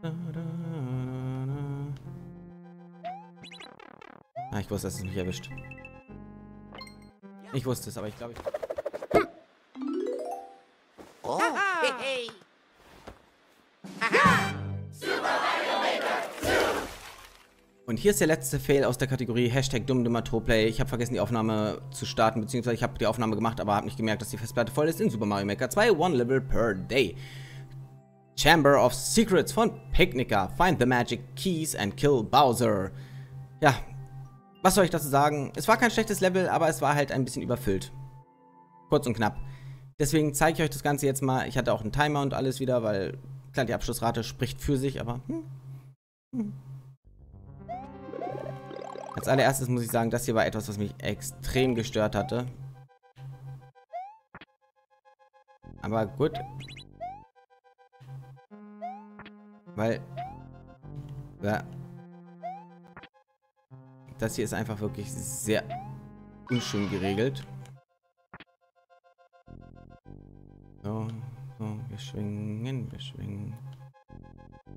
Ah, ich wusste, dass es mich erwischt. Ich wusste es, aber ich glaube, ich... Oh, hey, hey. Und hier ist der letzte Fail aus der Kategorie Hashtag Dummdummer-Troplay. Ich habe vergessen, die Aufnahme zu starten, beziehungsweise ich habe die Aufnahme gemacht, aber habe nicht gemerkt, dass die Festplatte voll ist in Super Mario Maker 2 One Level per Day. Chamber of Secrets von Picnicker. Find the Magic Keys and kill Bowser. Ja, was soll ich dazu sagen? Es war kein schlechtes Level, aber es war halt ein bisschen überfüllt. Kurz und knapp. Deswegen zeige ich euch das Ganze jetzt mal. Ich hatte auch einen Timer und alles wieder, weil, klar, die Abschlussrate spricht für sich, aber... Hm, hm. Als allererstes muss ich sagen, das hier war etwas, was mich extrem gestört hatte. Aber gut. Weil... Ja. Das hier ist einfach wirklich sehr unschön geregelt. So, so, wir schwingen, wir schwingen.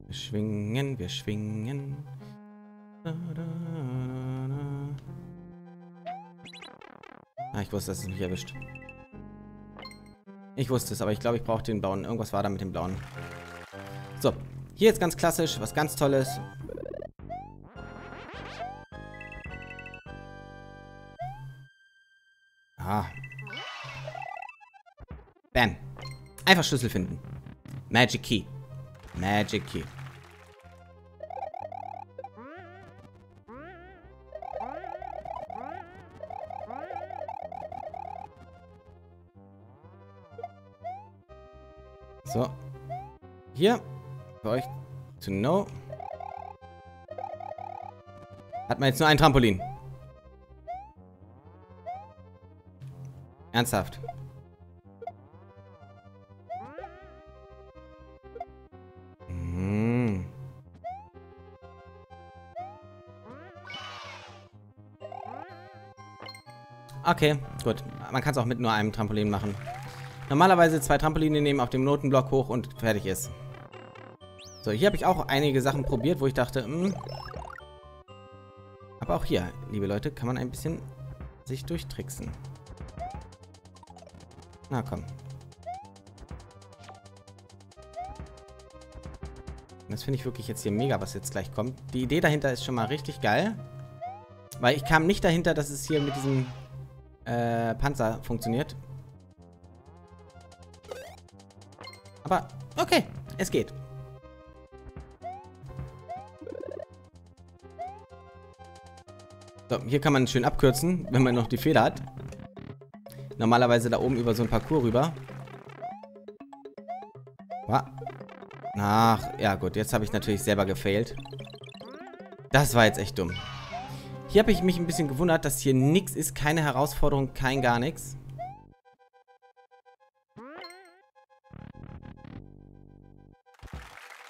Wir schwingen, wir schwingen. Da, da, Ah, ich wusste, dass es mich erwischt. Ich wusste es, aber ich glaube, ich brauche den blauen. Irgendwas war da mit dem blauen. So, hier jetzt ganz klassisch, was ganz Tolles. Ah. Bam. Einfach Schlüssel finden. Magic Key. Magic Key. So. Hier. Für euch to know. Hat man jetzt nur ein Trampolin. Ernsthaft. Hm. Okay, gut. Man kann es auch mit nur einem Trampolin machen. Normalerweise zwei Trampoline nehmen, auf dem Notenblock hoch und fertig ist. So, hier habe ich auch einige Sachen probiert, wo ich dachte, mh. Hm. Aber auch hier, liebe Leute, kann man ein bisschen sich durchtricksen. Na komm. Das finde ich wirklich jetzt hier mega, was jetzt gleich kommt. Die Idee dahinter ist schon mal richtig geil. Weil ich kam nicht dahinter, dass es hier mit diesem äh, Panzer funktioniert. Aber okay, es geht. So, hier kann man schön abkürzen, wenn man noch die Feder hat. Normalerweise da oben über so ein Parcours rüber. Ach, ja gut, jetzt habe ich natürlich selber gefailt. Das war jetzt echt dumm. Hier habe ich mich ein bisschen gewundert, dass hier nichts ist, keine Herausforderung, kein gar nichts.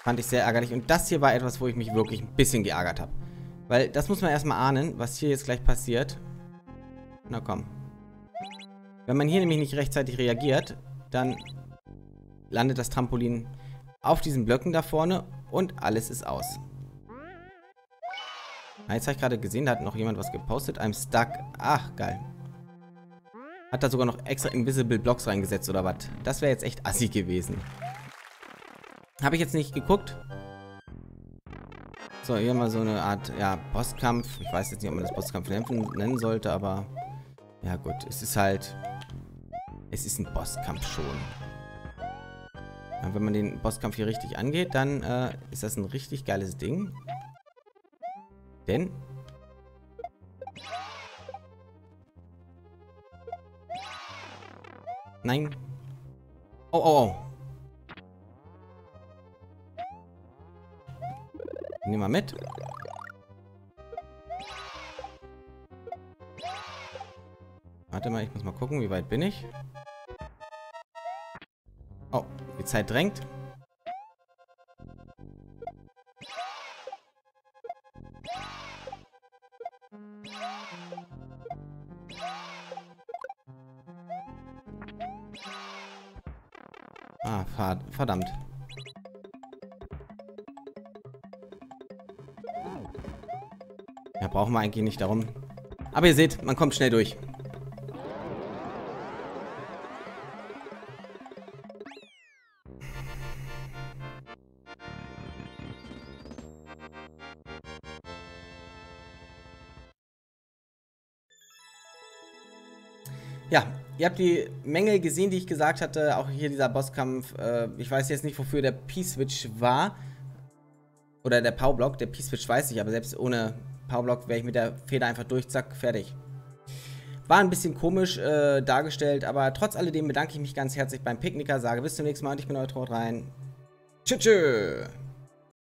Fand ich sehr ärgerlich. Und das hier war etwas, wo ich mich wirklich ein bisschen geärgert habe. Weil das muss man erstmal ahnen, was hier jetzt gleich passiert. Na komm. Wenn man hier nämlich nicht rechtzeitig reagiert, dann landet das Trampolin auf diesen Blöcken da vorne und alles ist aus. Na, jetzt habe ich gerade gesehen, da hat noch jemand was gepostet. I'm stuck. Ach, geil. Hat da sogar noch extra Invisible Blocks reingesetzt oder was? Das wäre jetzt echt assi gewesen. Habe ich jetzt nicht geguckt. So, hier mal so eine Art, ja, Bosskampf. Ich weiß jetzt nicht, ob man das Bosskampf nennen sollte, aber... Ja gut, es ist halt... Es ist ein Bosskampf schon. Ja, wenn man den Bosskampf hier richtig angeht, dann äh, ist das ein richtig geiles Ding. Denn... Nein. Oh, oh, oh. Nehmen wir mit. Warte mal, ich muss mal gucken, wie weit bin ich. Oh, die Zeit drängt. Ah, verdammt. Ja, brauchen wir eigentlich nicht darum. Aber ihr seht, man kommt schnell durch. Ja, ihr habt die Mängel gesehen, die ich gesagt hatte. Auch hier dieser Bosskampf. Äh, ich weiß jetzt nicht, wofür der P-Switch war. Oder der Powerblock. Der P-Switch weiß ich, aber selbst ohne Powerblock wäre ich mit der Feder einfach durch, zack, fertig. War ein bisschen komisch äh, dargestellt, aber trotz alledem bedanke ich mich ganz herzlich beim Picknicker, sage bis zum nächsten Mal und ich bin euer Traut rein. Tschüss. tschüss.